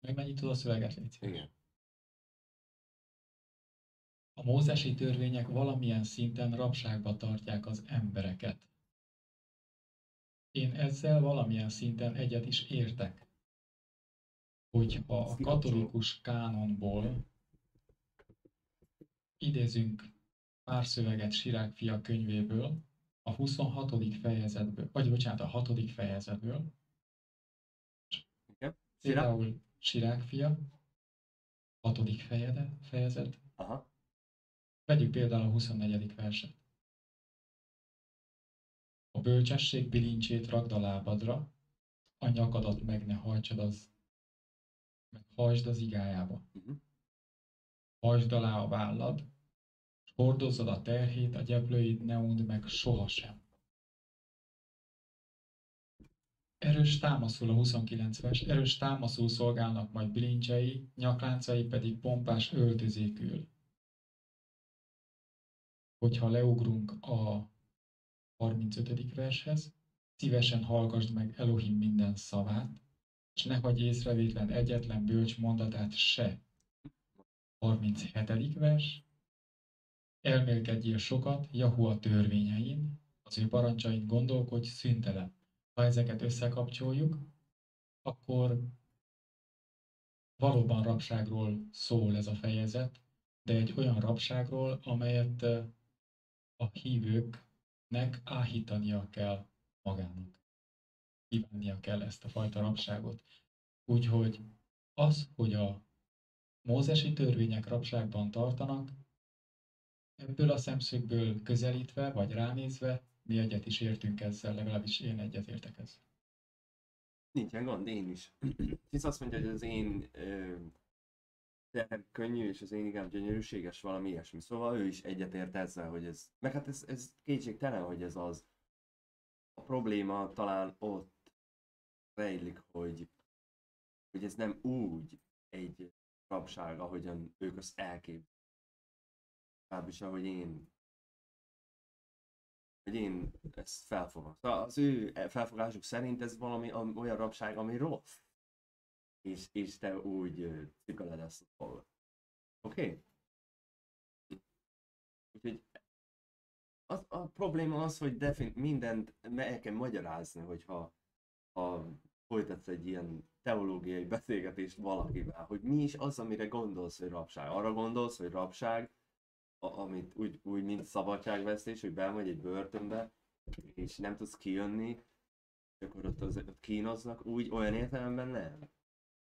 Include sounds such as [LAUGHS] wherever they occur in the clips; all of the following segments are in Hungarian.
Meg mennyit tud a szöveget légy? Igen. A mózesi törvények valamilyen szinten rabságba tartják az embereket. Én ezzel valamilyen szinten egyet is értek. Hogyha a katolikus kánonból idézünk pár szöveget Sirák fia könyvéből, a 26. fejezetből, vagy bocsánat, a 6. fejezetből? Például Sirák fia, 6. fejede, fejezet, Aha. Vegyük például a 24. verset. A bölcsesség bilincsét rakd a lábadra, a nyakadat meg ne hajtsad az, meg hajtsd az igájába. Uh-huh. Hajtsd alá a vállad, s hordozzad a terhét, a gyeplőid ne undd meg sohasem. Erős támaszul a 29 vers, erős támaszul szolgálnak majd bilincsei, nyakláncai pedig pompás öltözékül hogyha leugrunk a 35. vershez, szívesen hallgassd meg Elohim minden szavát, és ne hagyj észrevétlen egyetlen bölcs mondatát se. 37. vers, elmélkedjél sokat Jahua törvényein, az ő parancsain gondolkodj szüntelen. Ha ezeket összekapcsoljuk, akkor valóban rabságról szól ez a fejezet, de egy olyan rabságról, amelyet a hívőknek áhítania kell magának. Kívánnia kell ezt a fajta rabságot. Úgyhogy az, hogy a mózesi törvények rabságban tartanak, ebből a szemszögből közelítve, vagy ránézve, mi egyet is értünk ezzel, legalábbis én egyet értek ezzel. Nincsen gond, én is. [CLEARS THROAT] Hisz azt mondja, hogy az én ö, terem könnyű, és az én igám gyönyörűséges, valami ilyesmi. Szóval ő is egyetért ezzel, hogy ez... Meg hát ez, ez kétségtelen, hogy ez az. A probléma talán ott rejlik, hogy, hogy ez nem úgy egy rabság, ahogyan ők azt elkép. Legalábbis ahogy én hogy én ezt felfogom. Szóval az ő felfogásuk szerint ez valami am- olyan rabság, ami rossz. És, és te úgy ö, cipeled ezt a. Oké? Okay? Úgyhogy az, a probléma az, hogy defin- mindent meg kell magyarázni, hogyha ha folytatsz egy ilyen teológiai beszélgetést valakivel, hogy mi is az, amire gondolsz, hogy rabság. Arra gondolsz, hogy rabság, amit úgy, úgy mint szabadságvesztés, hogy bemegy egy börtönbe, és nem tudsz kijönni, akkor ott, az, ott kínoznak, úgy olyan értelemben nem.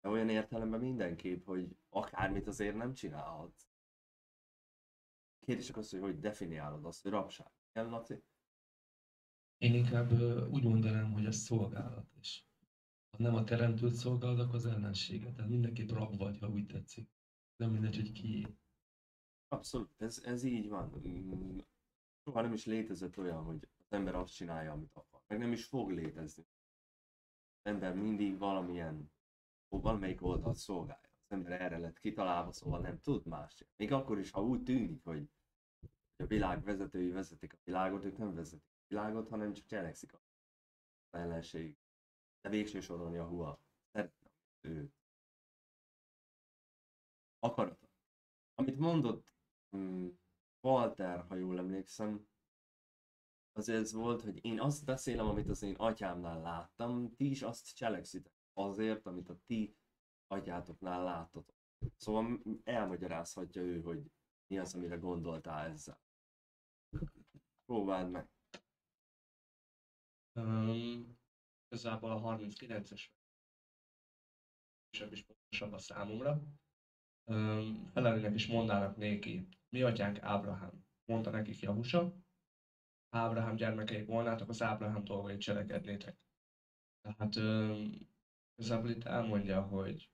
De olyan értelemben mindenképp, hogy akármit azért nem csinálhatsz. Kérdések az, hogy hogy definiálod azt, hogy rabság. Igen, Laci? Én inkább úgy mondanám, hogy a szolgálat is. Ha nem a teremtőt szolgálod, akkor az ellenséget. Tehát mindenkit rab vagy, ha úgy tetszik. Nem mindegy, hogy ki. Abszolút, ez, ez így van. Mm, Soha nem is létezett olyan, hogy az ember azt csinálja, amit akar. Meg nem is fog létezni. Az ember mindig valamilyen, valamelyik oldalt szolgálja. Az ember erre lett kitalálva, szóval nem tud más. Még akkor is, ha úgy tűnik, hogy a világ vezetői vezetik a világot, ők nem vezetik a világot, hanem csak cselekszik a ellenség. De végső soron Jahua szeretne ő akarata. Amit mondott Walter, ha jól emlékszem, az ez volt, hogy én azt beszélem, amit az én atyámnál láttam, ti is azt cselekszitek azért, amit a ti atyátoknál láttatok. Szóval elmagyarázhatja ő, hogy mi az, amire gondoltál ezzel. Próbáld meg. Um, igazából a 39-es is pontosabb a számomra. Um, Felelőnek is mondának néki, mi atyánk Ábrahám. Mondta nekik Jahusa, Ábrahám gyermekeik volnátok, az Ábrahám dolgait cselekednétek. Tehát um, igazából itt elmondja, hogy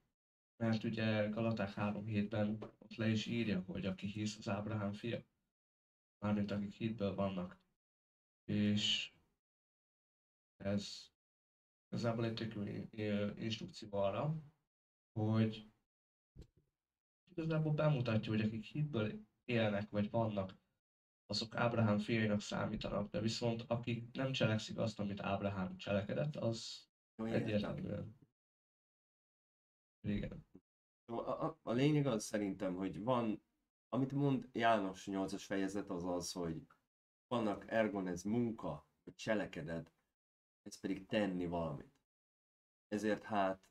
mert ugye Galaták 3.7-ben ott le is írja, hogy aki hisz, az Ábrahám fia. Mármint akik hitből vannak. És ez igazából egy tök jó in- ö, instrukció arra, hogy igazából bemutatja, hogy akik hitből élnek, vagy vannak, azok Ábrahám fiainak számítanak, de viszont akik nem cselekszik azt, amit Ábrahám cselekedett, az Jó, egyértelműen Igen. A, a, a lényeg az szerintem, hogy van, amit mond János 8-as fejezet, az az, hogy vannak ergon ez munka, hogy cselekeded, ez pedig tenni valamit. Ezért hát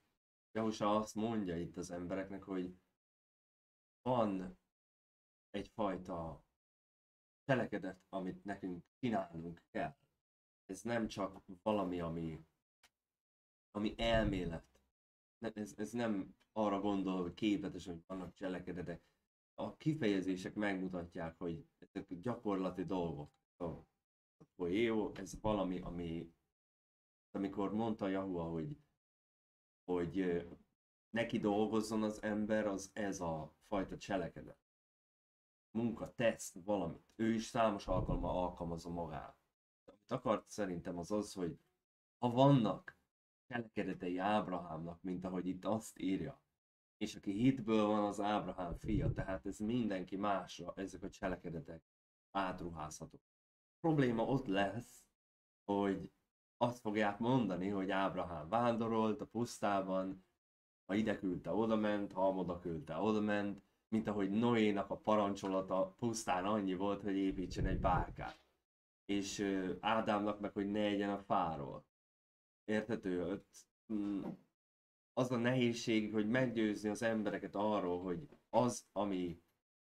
Jahusa azt mondja itt az embereknek, hogy van egyfajta cselekedet, amit nekünk csinálnunk kell. Ez nem csak valami, ami, ami elmélet. Ez, ez nem arra gondol, hogy képletes, hogy vannak cselekedetek. A kifejezések megmutatják, hogy ezek gyakorlati dolgok. A poéó, ez valami, ami amikor mondta Jahua, hogy, hogy neki dolgozzon az ember, az ez a fajta cselekedet. Munka, teszt, valamit. Ő is számos alkalommal alkalmazza magát. Amit akart szerintem az az, hogy ha vannak cselekedetei Ábrahámnak, mint ahogy itt azt írja, és aki hitből van, az Ábrahám fia, tehát ez mindenki másra, ezek a cselekedetek átruházhatók. A probléma ott lesz, hogy azt fogják mondani, hogy Ábrahám vándorolt a pusztában, ha ide küldte, oda ment, ha oda küldte, oda ment, mint ahogy Noénak a parancsolata pusztán annyi volt, hogy építsen egy bárkát. És Ádámnak meg, hogy ne egyen a fáról. Érthető? Mm, az a nehézség, hogy meggyőzni az embereket arról, hogy az, ami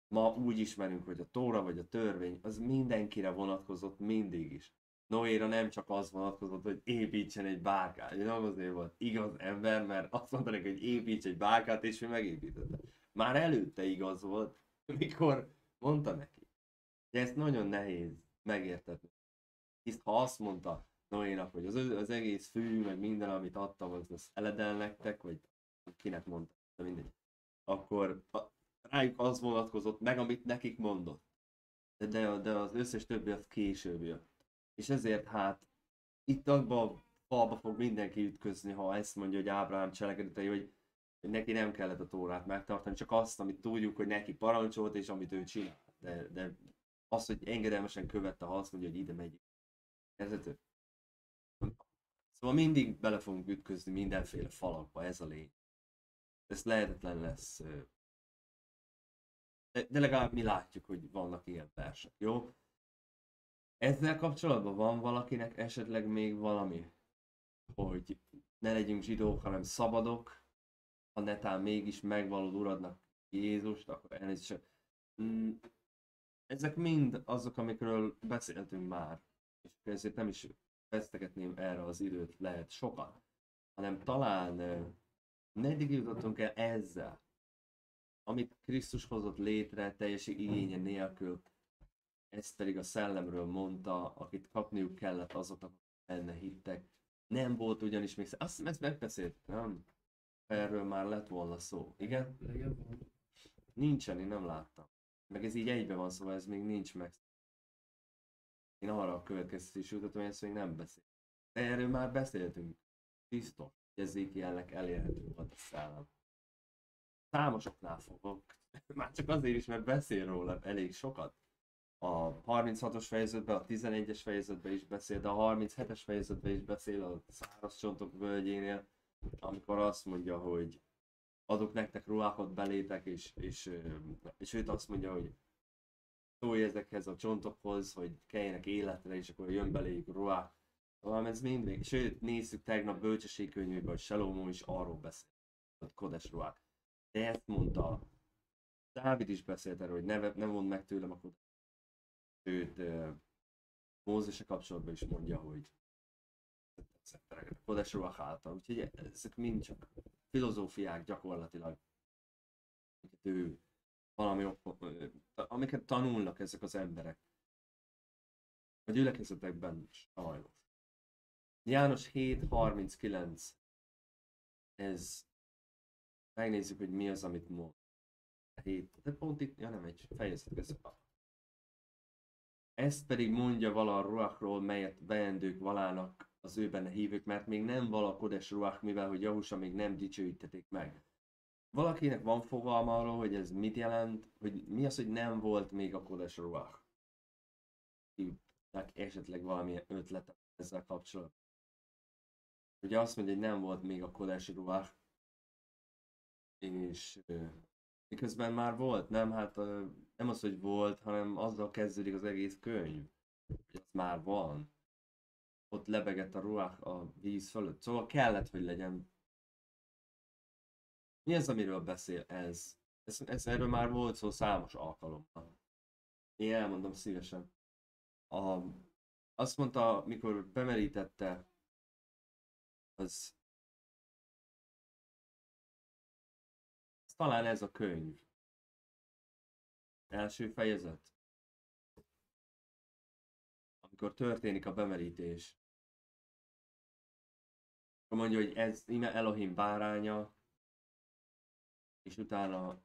ma úgy ismerünk, hogy a tóra vagy a törvény, az mindenkire vonatkozott mindig is. Noéra nem csak az vonatkozott, hogy építsen egy bárkát. Nem azért volt igaz ember, mert azt mondta neki, hogy építs egy bárkát, és ő megépítette. Már előtte igaz volt, mikor mondta neki. De ezt nagyon nehéz megértetni. Hisz ha azt mondta Noénak, hogy az, az egész fű, meg minden, amit adtam, az, az eledel nektek, vagy kinek mondta, de mindegy. Akkor a, rájuk az vonatkozott meg, amit nekik mondott. De, de, de az összes többi az később jött. És ezért hát itt abban falba fog mindenki ütközni, ha ezt mondja, hogy Ábrahám cselekedetei, hogy neki nem kellett a tórát megtartani, csak azt, amit tudjuk, hogy neki parancsolt, és amit ő csinál. De, de az, hogy engedelmesen követte, ha azt mondja, hogy ide megy. Érthető? Szóval mindig bele fogunk ütközni mindenféle falakba, ez a lény. Ez lehetetlen lesz. De, de legalább mi látjuk, hogy vannak ilyen versek, jó? Ezzel kapcsolatban van valakinek esetleg még valami, hogy ne legyünk zsidók, hanem szabadok, ha netán mégis megvalod uradnak Jézust, akkor elnézést. Mm, ezek mind azok, amikről beszéltünk már, és ezért nem is vesztegetném erre az időt, lehet sokat, hanem talán meddig jutottunk el ezzel, amit Krisztus hozott létre teljes igénye nélkül, ezt pedig a szellemről mondta, akit kapniuk kellett azoknak, akik benne hittek. Nem volt ugyanis még, azt hiszem ezt megbeszélt, nem? Erről már lett volna szó, igen? Nincsen, én nem láttam. Meg ez így egybe van, szóval ez még nincs meg. Én arra a következtetés jutottam, hogy ezt még nem beszél. De erről már beszéltünk. Hogy Ezékielnek elérhető volt a szellem. Számosoknál fogok. [LAUGHS] Már csak azért is, mert beszél róla elég sokat a 36-os fejezetben, a 11-es fejezetben is beszél, de a 37-es fejezetben is beszél a száraz csontok völgyénél, amikor azt mondja, hogy adok nektek ruhákat belétek, és, és, és őt azt mondja, hogy szólj ezekhez a csontokhoz, hogy keljenek életre, és akkor jön beléjük ruhák. Szóval ez mindig, sőt, nézzük tegnap bölcsességkönyvében, hogy Salomon is arról beszél, hogy kodes ruhák. De ezt mondta, Dávid is beszélt erről, hogy ne, ne vond meg tőlem a kodes Sőt, Mózese kapcsolatban is mondja, hogy Ruach által. Úgyhogy ezek mind csak filozófiák gyakorlatilag, amiket ő valami, amiket tanulnak ezek az emberek. A gyülekezetekben sajnos. János 7.39 ez megnézzük, hogy mi az, amit mond. 7, de pont itt, ja nem egy fejezet, ez a ezt pedig mondja vala a ruachról, melyet beendők valának az ő benne hívők, mert még nem vala ruach, mivel hogy Jahusa még nem dicsőítetik meg. Valakinek van fogalma arról, hogy ez mit jelent, hogy mi az, hogy nem volt még a kodes ruach? esetleg valamilyen ötlete ezzel kapcsolatban. Ugye azt mondja, hogy nem volt még a kodes ruach, és miközben már volt, nem? Hát nem az, hogy volt, hanem azzal kezdődik az egész könyv, hogy az már van. Ott lebegett a ruhák a víz fölött, szóval kellett, hogy legyen. Mi az, amiről beszél ez? Ez, ez erről már volt szó számos alkalommal. Én elmondom szívesen. A, azt mondta, mikor bemerítette, az talán ez a könyv. Első fejezet. Amikor történik a bemerítés. Akkor mondja, hogy ez ime Elohim báránya, és utána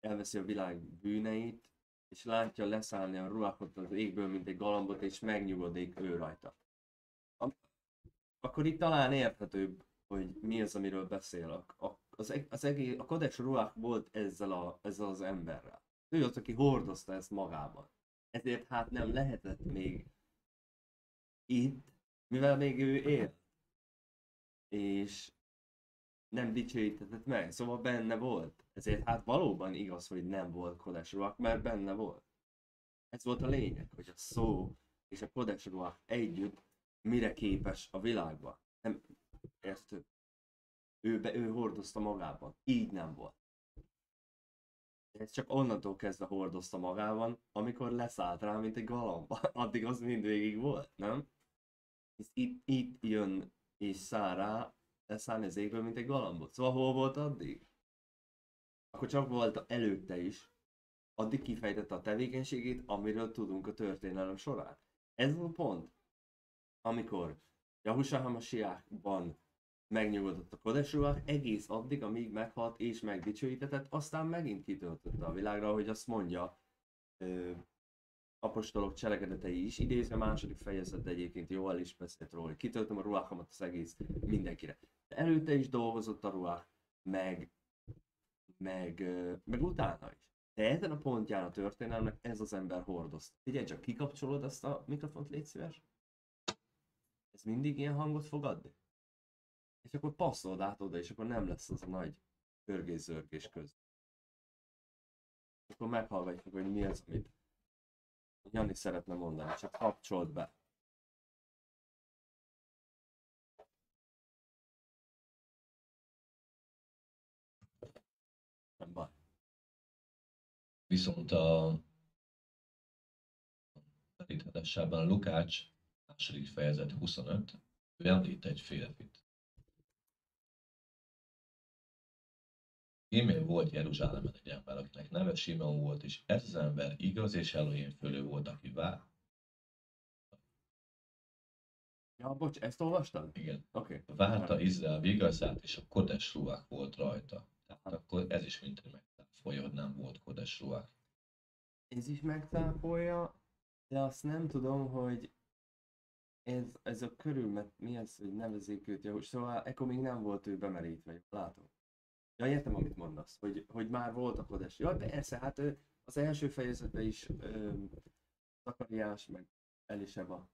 elveszi a világ bűneit, és látja leszállni a ruhakot az égből, mint egy galambot, és megnyugodik ő rajta. Akkor itt talán érthetőbb, hogy mi az, amiről beszél. A, az, az egész, a Kodex Ruach volt ezzel, a, ezzel az emberrel. Ő az, aki hordozta ezt magában. Ezért hát nem lehetett még itt, mivel még ő él. És nem dicsőítetett meg, szóval benne volt. Ezért hát valóban igaz, hogy nem volt Kodex Ruach, mert benne volt. Ez volt a lényeg, hogy a szó és a Kodex Ruach együtt mire képes a világban. Nem, értő? Ő, be, ő hordozta magában. Így nem volt. Ez csak onnantól kezdve hordozta magában, amikor leszállt rá, mint egy galamba. [LAUGHS] Addig az mindvégig volt, nem? És itt, itt jön és száll rá, leszállni az égből, mint egy galambot. Szóval hol volt addig? Akkor csak volt előtte is. Addig kifejtette a tevékenységét, amiről tudunk a történelem során. Ez a pont, amikor Jahusa Hamasiákban megnyugodott a Kodesruach egész addig, amíg meghalt és megdicsőítetett, aztán megint kitöltötte a világra, hogy azt mondja ö, apostolok cselekedetei is, idézve második fejezet egyébként jól is beszélt róla, hogy kitöltöm a ruákomat az egész mindenkire. De előtte is dolgozott a ruach, meg, meg, meg utána is. De ezen a pontján a történelmnek ez az ember hordozt. Figyelj csak, kikapcsolod ezt a mikrofont, légy szíves. Ez mindig ilyen hangot fog adni? Akkor passzold át oda, és akkor nem lesz az a nagy örgés-zörgés köz. Akkor meghallgatjuk, hogy mi az, amit Jani szeretne mondani, csak kapcsold be. Nem baj. Viszont a tanításában Lukács második fejezet 25, ő említ egy férfit. Émél volt Jeruzsálemen egy ember, akinek neve Simon volt, és ez az ember igaz és Elohim fölő volt, aki vár. Ja, bocs, ezt olvastad? Igen. Oké. Okay. Várta Izrael vigaszát, és a Kodes ruák volt rajta. Tehát akkor ez is mint egy megtáfolja, hogy nem volt Kodes ruák. Ez is megtáfolja, de azt nem tudom, hogy ez, ez a körülmet, mi az, hogy nevezik őt, jó, szóval ekkor még nem volt ő bemerítve, látom. Ja, értem, amit mondasz, hogy, hogy már volt a kodes. Ja, persze, hát az első fejezetben is Zakariás meg Eliseba